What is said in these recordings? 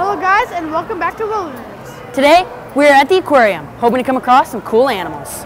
Hello guys and welcome back to WilderNerds. Today, we're at the aquarium, hoping to come across some cool animals.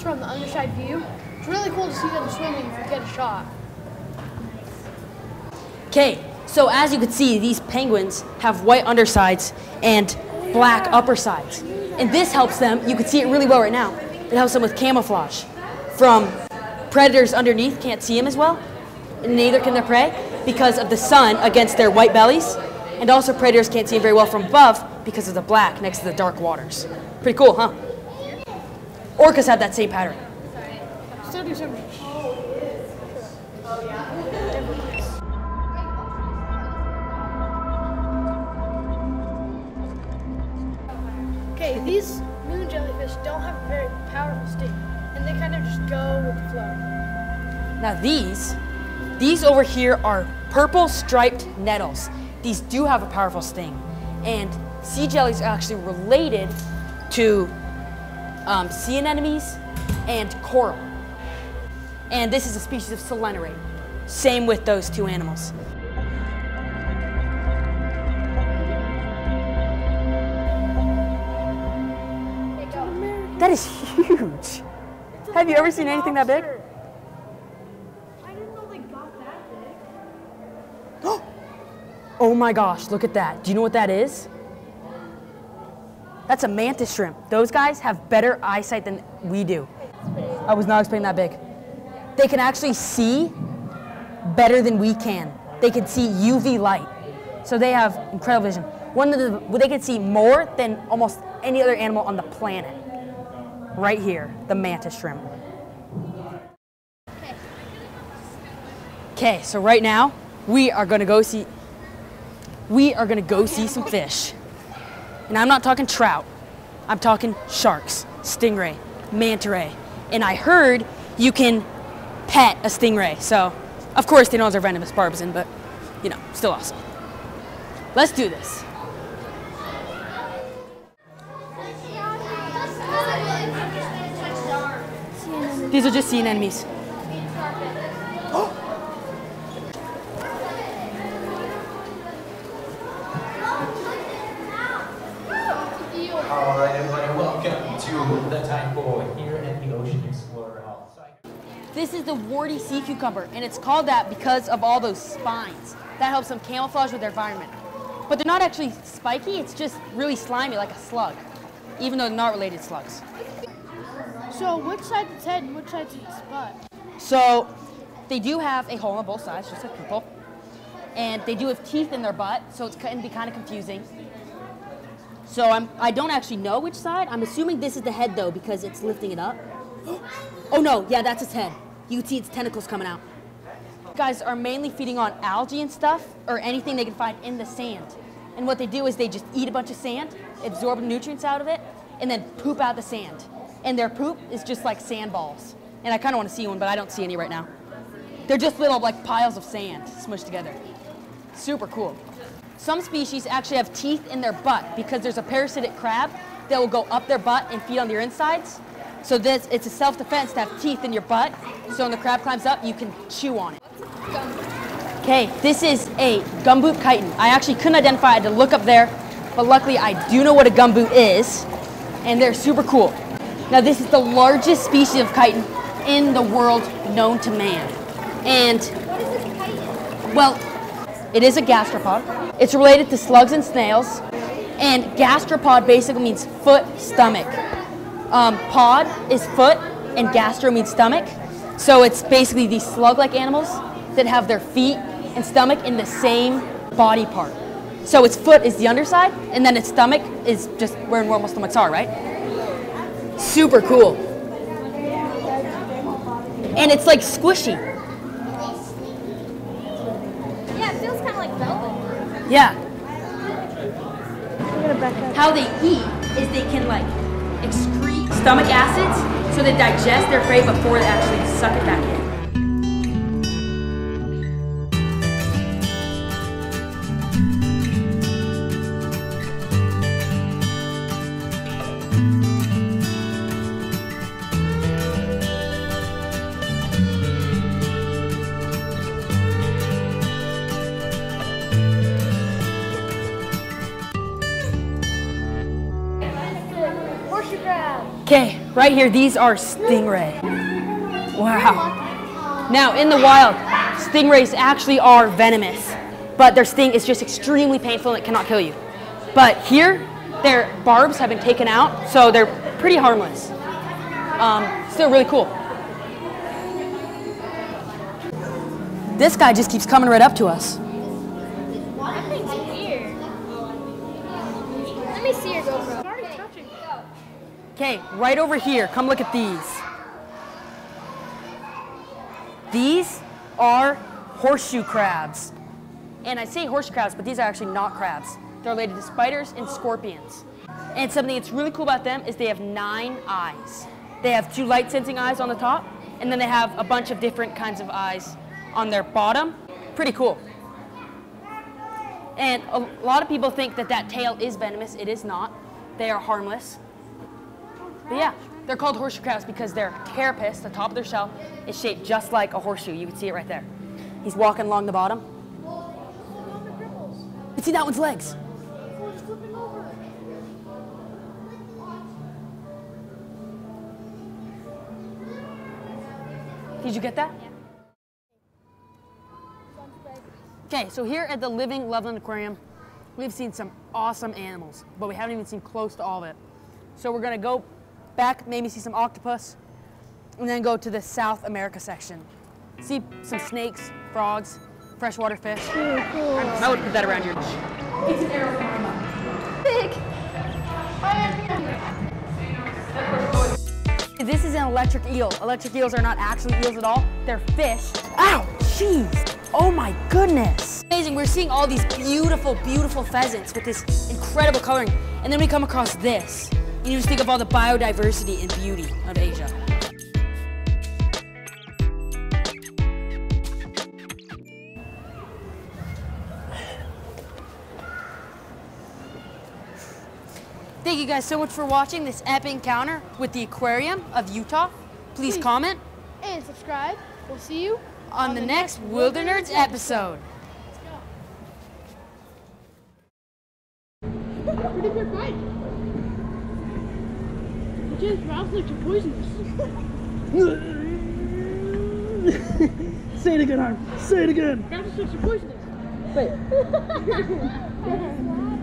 From the underside view. It's really cool to see them swimming if you get a shot. Okay, so as you can see, these penguins have white undersides and black upper sides. And this helps them, you can see it really well right now, it helps them with camouflage. From predators underneath can't see them as well, and neither can their prey because of the sun against their white bellies. And also predators can't see them very well from above because of the black next to the dark waters. Pretty cool, huh? Orcas have that same pattern. Still do some. Okay, these moon jellyfish don't have a very powerful sting, and they kind of just go with the flow. Now these, these over here are purple striped nettles. These do have a powerful sting. And sea jellies are actually related to um, sea anemones and coral. And this is a species of Coelenterate. Same with those two animals. That is huge. Have you ever seen anything that big? I didn't know they got that big. Oh my gosh, look at that. Do you know what that is? That's a mantis shrimp. Those guys have better eyesight than we do. I was not expecting that big. They can actually see better than we can. They can see UV light. So they have incredible vision. One of the, they can see more than almost any other animal on the planet. Right here, the mantis shrimp. Okay, so right now, we are gonna go see we are gonna go see some fish. And I'm not talking trout, I'm talking sharks, stingray, manta ray. And I heard you can pet a stingray. So, of course, they know they're venomous barbizon, but you know, still awesome. Let's do this. These are just sea anemones. All right, everybody, welcome to the Tide here at the Ocean Explorer Hall. So I- This is the warty sea cucumber, and it's called that because of all those spines. That helps them camouflage with their environment. But they're not actually spiky, it's just really slimy like a slug, even though they're not related slugs. So which side's its head and which side's its butt? So they do have a hole on both sides, just like people. And they do have teeth in their butt, so it can be kind of confusing. So I'm, I don't actually know which side. I'm assuming this is the head though, because it's lifting it up. Oh no, yeah, that's its head. You can see its tentacles coming out. Guys are mainly feeding on algae and stuff, or anything they can find in the sand. And what they do is they just eat a bunch of sand, absorb nutrients out of it, and then poop out the sand. And their poop is just like sand balls. And I kind of want to see one, but I don't see any right now. They're just little like piles of sand smushed together. Super cool. Some species actually have teeth in their butt because there's a parasitic crab that will go up their butt and feed on their insides. So this it's a self-defense to have teeth in your butt. So when the crab climbs up, you can chew on it. Okay, this is a gumboot chiton. I actually couldn't identify, I had to look up there, but luckily I do know what a gumboot is, and they're super cool. Now this is the largest species of chiton in the world known to man. And, well, it is a gastropod. It's related to slugs and snails. And gastropod basically means foot, stomach. Um, pod is foot, and gastro means stomach. So it's basically these slug-like animals that have their feet and stomach in the same body part. So its foot is the underside, and then its stomach is just where normal stomachs are, right? Super cool. And it's like squishy. Yeah, it feels kind of like velvet up. How they eat is they can like excrete stomach acids so they digest their prey before they actually suck it back in. Okay, right here, these are stingray. Wow. Now, in the wild, stingrays actually are venomous, but their sting is just extremely painful and it cannot kill you. But here, their barbs have been taken out, so they're pretty harmless. Um, still really cool. This guy just keeps coming right up to us. That thing's weird. Let me see your GoPro. I'm already touching it. Okay, right over here, come look at these. These are horseshoe crabs. And I say horseshoe crabs, but these are actually not crabs. They're related to spiders and scorpions. And something that's really cool about them is they have nine eyes. They have two light sensing eyes on the top, and then they have a bunch of different kinds of eyes on their bottom. Pretty cool. And a lot of people think that that tail is venomous. It is not. They are harmless. But yeah, they're called horseshoe crabs because their carapace, the top of their shell, is shaped just like a horseshoe. You can see it right there. He's walking along the bottom. You see that one's legs. Did you get that? Okay, so here at the Living Loveland Aquarium, we've seen some awesome animals, but we haven't even seen close to all of it. So we're gonna go back, maybe see some octopus, and then go to the South America section. See some snakes, frogs, freshwater fish. I would put that around your It's an aeroplane. Big. This is an electric eel. Electric eels are not actually eels at all. They're fish. Ow, jeez. Oh my goodness. Amazing, we're seeing all these beautiful, beautiful pheasants with this incredible coloring. And then we come across this. And you just think of all the biodiversity and beauty of Asia. Thank you guys so much for watching this epic encounter with the aquarium of Utah. Please Please. comment And subscribe. We'll see you on the next Wilder Nerds episode. Like you're poisonous. Say it again, Arm. Say it again. You're poisonous. Wait.